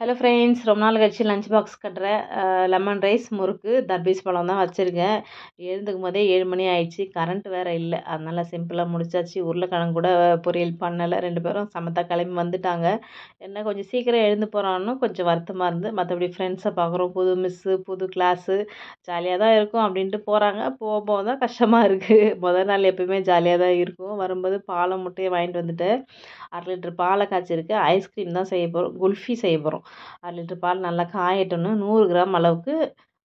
Hello friends ரொம்ப நாள் கழிச்சு லஞ்ச் பாக்ஸ் கட்டுற லெமன் ரைஸ் முறுக்கு தர்பீஸ் பழம் தான் வச்சுருக்கேன். எழுந்துக்கும் போதே ஏழு மணி ஆயிடுச்சு. கரண்ட் வேறு இல்லை. அதனால் சிம்பிளாக முடிச்சாச்சு. உருளைக்கிழங்கு கூட பொரியல் பண்ணலை. ரெண்டு பேரும் சமத்தா கிளம்பி வந்துட்டாங்க. என்ன கொஞ்சம் சீக்கிரம் எழுந்து போகிறான்னு கொஞ்சம் வருத்தமாக இருந்து மற்றபடி ஃப்ரெண்ட்ஸை பார்க்குறோம் புது மிஸ்ஸு புது கிளாஸு ஜாலியாக தான் இருக்கும் அப்படின்ட்டு போகிறாங்க போக போக தான் கஷ்டமாக இருக்குது முதல் நாள் எப்பயுமே ஜாலியாக தான் இருக்கும். வரும்போது பாலை முட்டையை வாங்கிட்டு வந்துட்டு அரை லிட்டர் பாலை காய்ச்சிருக்கு. ஐஸ்கிரீம் தான் செய்ய போகிறோம் குல்ஃபி செய்ய போகிறோம் அரை லிட்டர் பால் நல்லா காயட்டோன்னு நூறு கிராம் அளவுக்கு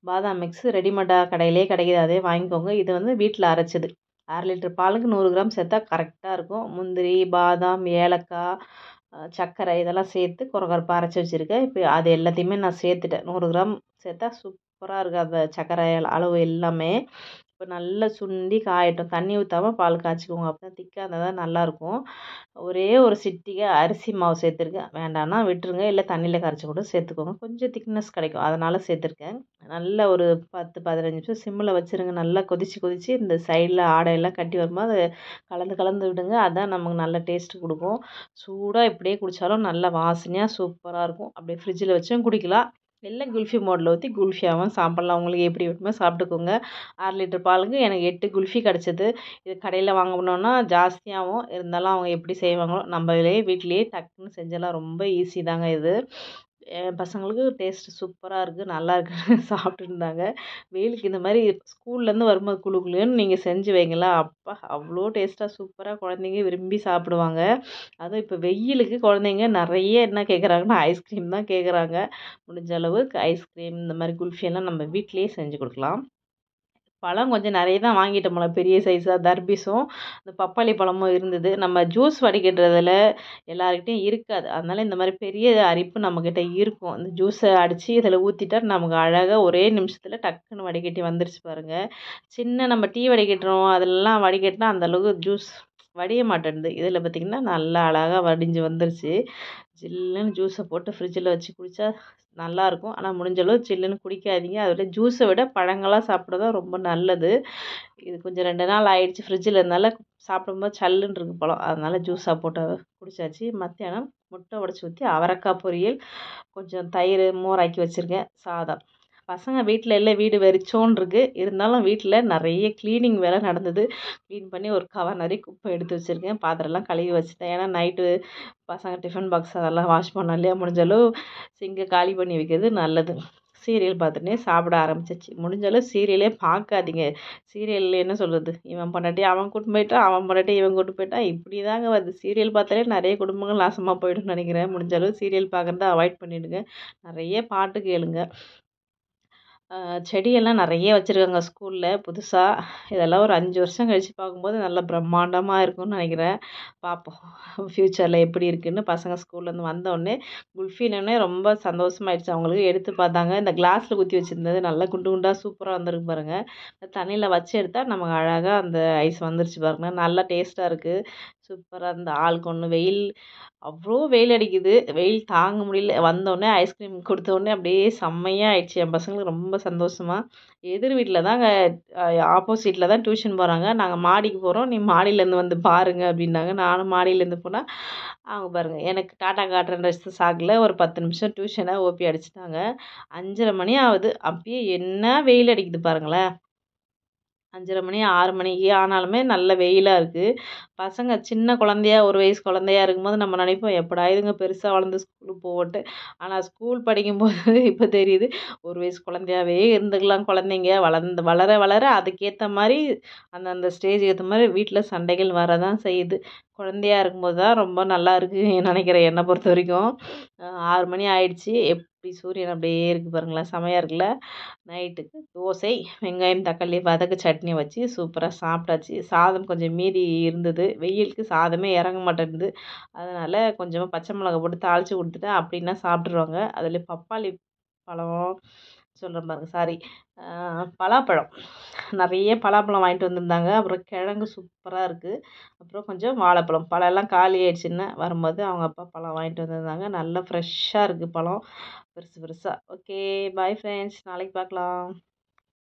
பாதாம் மிக்ஸ் ரெடிமேடாக கடையிலே கிடைக்கிது. அதே வாங்கிக்கோங்க. இது வந்து வீட்டில் அரைச்சது. அரை லிட்டர் பாலுக்கு நூறு கிராம் சேர்த்தா கரெக்டாக இருக்கும். முந்திரி பாதாம் ஏலக்காய் சர்க்கரை இதெல்லாம் சேர்த்து குறகுறப்பாக அரைச்சி வச்சுருக்கேன். இப்போ அது எல்லாத்தையுமே நான் சேர்த்துட்டேன். நூறு கிராம் சேர்த்தா சூப்பராக இருக்குது அந்த சர்க்கரை அளவு எல்லாமே. இப்போ நல்லா சுண்டி காயட்டும். தண்ணி ஊற்றாமல் பால் காய்ச்சிக்கோங்க. அப்போ தான் திக்காக இருந்தால் தான் நல்லாயிருக்கும். ஒரே ஒரு சிட்டிகை அரிசி மாவு சேர்த்துருக்கேன். வேண்டாம்னா விட்டுருங்க. இல்லை தண்ணியில் கரைச்சி கூட சேர்த்துக்கோங்க. கொஞ்சம் திக்னஸ் கிடைக்கும். அதனால் சேர்த்துருக்கேன். நல்ல ஒரு பத்து பதினஞ்சு நிமிஷம் சிம்மில் வச்சுருங்க. நல்லா கொதித்து கொதித்து இந்த சைடில் ஆடையெல்லாம் கட்டி வரும்போது அதை கலந்து கலந்து விடுங்க. அதான் நமக்கு நல்ல டேஸ்ட்டு கொடுக்கும். சூடாக இப்படியே குடித்தாலும் நல்ல வாசனையாக சூப்பராக இருக்கும். அப்படியே ஃப்ரிட்ஜில் வச்சும் குடிக்கலாம். வெள்ளை குல்ஃபி மோடில் ஊற்றி குல்ஃபியாகவும் சாப்பிட்லாம் உங்களுக்கு எப்படி வேணுமோ சாப்பிட்டுக்கோங்க. அரை லிட்டர் பாலுக்கு எனக்கு எட்டு குல்ஃபி கிடச்சிது. இது கடையில் வாங்கினோன்னா ஜாஸ்தியாகவும் இருந்தாலும் அவங்க எப்படி செய்வாங்களோ நம்மளே வீட்லேயே டக்குன்னு செஞ்செல்லாம் ரொம்ப ஈஸி தாங்க இது. என் பசங்களுக்கு டேஸ்ட்டு சூப்பராக இருக்குது நல்லா இருக்குன்னு சாப்பிட்டு இருந்தாங்க வெயிலுக்கு இந்த மாதிரி ஸ்கூல்லேருந்து வரும்போது குழு குழுன்னு நீங்கள் செஞ்சு வைங்களா அப்பா அவ்வளோ டேஸ்ட்டாக சூப்பராக குழந்தைங்க விரும்பி சாப்பிடுவாங்க. அதுவும் இப்போ வெயிலுக்கு குழந்தைங்க நிறைய என்ன கேட்குறாங்கன்னா ஐஸ்கிரீம் தான் கேட்குறாங்க. முடிஞ்ச அளவுக்கு ஐஸ்கிரீம் இந்த மாதிரி குல்ஃபியெல்லாம் நம்ம வீட்டிலேயே செஞ்சு கொடுக்கலாம். பழம் கொஞ்சம் நிறைய தான் வாங்கிட்டோம் போல பெரிய சைஸாக தர்பீஸும் இந்த பப்பாளி பழமும் இருந்தது. நம்ம ஜூஸ் வடிகட்டுறதுல எல்லாருக்கிட்டையும் இருக்காது. அதனால் இந்த மாதிரி பெரிய அரிப்பு நம்மக்கிட்ட இருக்கும். இந்த ஜூஸை அடித்து இதில் ஊற்றிட்டா நமக்கு அழகாக ஒரே நிமிஷத்தில் டக்குன்னு வடிகட்டி வந்துருச்சு பாருங்கள் சின்ன நம்ம டீ வடிகட்டுறோம் அதெல்லாம் வடிகட்டினா அந்தளவுக்கு ஜூஸ் வடிய மாட்டேன்து இதில் பார்த்திங்கன்னா நல்லா அழகாக வடிஞ்சு வந்துருச்சு. ஜில்லுன்னு ஜூஸை போட்டு ஃப்ரிட்ஜில் வச்சு குடித்தா நல்லாயிருக்கும் ஆனால் முடிஞ்ச அளவு சில்லுன்னு குடிக்காதீங்க. அதோட ஜூஸை விட பழங்களாக சாப்பிட்றது தான் ரொம்ப நல்லது. இது கொஞ்சம் ரெண்டு நாள் ஆயிடுச்சு ஃப்ரிட்ஜில் இருந்தால சாப்பிடும்போது சல்லுன்னு இருக்கு பழம் அதனால் ஜூஸாக போட்டு குடித்தாச்சு மத்தியானம் முட்டை உடச்சி ஊற்றி அவரைக்காய் பொரியல் கொஞ்சம் தயிர் மோராக்கி வச்சுருக்கேன். சாதம். பசங்க வீட்டில் இல்லை வீடு வெறிச்சோன்னு இருக்குது இருந்தாலும் வீட்டில் நிறைய க்ளீனிங் வேலை நடந்தது. க்ளீன் பண்ணி ஒரு கவர் நிறைய குப்பை எடுத்து வச்சுருக்கேன். பாத்திரம்லாம் கழுவி வச்சுட்டேன். ஏன்னா நைட்டு பசங்க டிஃபன் பாக்ஸ் அதெல்லாம் வாஷ் பண்ணோம் இல்லையா? முடிஞ்சளவு சிங்கை காலி பண்ணி வைக்கிறது நல்லது. சீரியல் பார்த்துட்டே சாப்பிட ஆரம்பிச்சிச்சு. முடிஞ்சளவு சீரியலே பார்க்காதீங்க சீரியலில் என்ன சொல்கிறது இவன் பண்ணாட்டி அவன் கூட்டு போயிட்டான் அவன் பண்ணாட்டி இவன் கூட்டு போயிட்டான் இப்படி தாங்க வருது. சீரியல் பார்த்தாலே நிறைய குடும்பங்கள் நாசமாக போய்டும்னு நினைக்கிறேன். முடிஞ்சளவு சீரியல் பார்க்குறத அவாய்ட் பண்ணிவிடுங்க நிறைய பாட்டு கேளுங்க. செடியெல்லாம் நிறைய வச்சுருக்காங்க ஸ்கூலில் புதுசாக இதெல்லாம் ஒரு அஞ்சு வருஷம் கழித்து பார்க்கும்போது நல்லா பிரம்மாண்டமாக இருக்கும்னு நினைக்கிறேன். பார்ப்போம். ஃப்யூச்சரில் எப்படி இருக்குதுன்னு பசங்க ஸ்கூல்லேருந்து வந்தோடனே குல்ஃபினோடனே ரொம்ப சந்தோஷமாயிடுச்சு. அவங்களுக்கு எடுத்து பார்த்தாங்க. இந்த கிளாஸில் குத்தி வச்சுருந்தது நல்லா குண்டு குண்டாக சூப்பராக வந்திருக்கு பாருங்கள் தண்ணியில் வச்சு எடுத்தால் நமக்கு அழகாக அந்த ஐஸ் வந்துருச்சு பாருங்கள் நல்லா டேஸ்ட்டாக இருக்குது சூப்பராக இந்த ஆளுக்கு ஒன்று வெயில் அவ்வளோ வெயில் அடிக்குது. வெயில் தாங்க முடியல. வந்தோடனே ஐஸ்கிரீம் கொடுத்தோடனே அப்படியே செம்மையாக ஆயிடுச்சு. என் பசங்களுக்கு ரொம்ப சந்தோஷமாக எதிர் வீட்டில் தாங்க ஆப்போசிட்டில் தான் டியூஷன் போகிறாங்க நாங்கள் மாடிக்கு போகிறோம் நீ மாடியிலேருந்து வந்து பாருங்கள் அப்படின்னாங்க. நானும் மாடியிலேருந்து போனால் அவங்க பாருங்கள் எனக்கு டாட்டா காட்டுறன்ற சாக்கில் ஒரு பத்து நிமிஷம் டியூஷனை ஓபி அடிச்சிட்டாங்க. அஞ்சரை மணி ஆகுது. அப்பயே என்ன வெயில் அடிக்குது பாருங்களேன். அஞ்சரை மணி ஆறு மணிக்கு. ஆனாலுமே நல்ல வெயிலாக இருக்குது பசங்க சின்ன குழந்தையா ஒரு வயசு குழந்தையா இருக்கும்போது நம்ம நினைப்போம் எப்படா இதுங்க பெருசாக வளர்ந்து ஸ்கூலுக்கு போகட்டு. ஆனால் ஸ்கூல் படிக்கும்போது இப்போ தெரியுது ஒரு வயசு குழந்தையாவே இருந்துக்கலாம் குழந்தைங்க. வளர்ந்து வளர வளர அதுக்கேற்ற மாதிரி அந்தந்த ஸ்டேஜுக்கு ஏற்ற மாதிரி வீட்டில் சண்டைகள் வர தான் செய்யுது. குழந்தையா இருக்கும்போது தான் ரொம்ப நல்லா இருக்குது நினைக்கிறேன் என்னை பொறுத்த வரைக்கும். ஆறு மணி ஆயிடுச்சு. எப்படி சூரியன் அப்படியே இருக்குது பாருங்களேன். செமையாக இருக்குல்ல? நைட்டுக்கு தோசை வெங்காயம் தக்காளி வதக்கு சட்னி வச்சு சூப்பராக சாப்பிட்டாச்சு. சாதம் கொஞ்சம் மீதி இருந்தது. வெயிலுக்கு சாதமே இறங்க மாட்டேங்குது. அதனால் கொஞ்சமாக பச்சை மிளகா போட்டு தாளித்து கொடுத்துட்டேன். அப்படின்னா சாப்பிட்ருவாங்க அதில் பப்பாளி பழம் சொல்கிறேன் பாருங்க சாரி. பலாப்பழம். நிறைய பலாப்பழம் வாங்கிட்டு வந்திருந்தாங்க. அப்புறம் கிழங்கு சூப்பராக இருக்குது அப்புறம் கொஞ்சம் வாழைப்பழம். பழம் எல்லாம் காலி ஆயிடுச்சுன்னு வரும்போது அவங்க அப்பா பழம் வாங்கிட்டு வந்திருந்தாங்க. நல்லா ஃப்ரெஷ்ஷாக இருக்குது பழம். பெருசு பெருசாக ஓகே பாய் ஃப்ரெண்ட்ஸ் நாளைக்கு பார்க்கலாம்.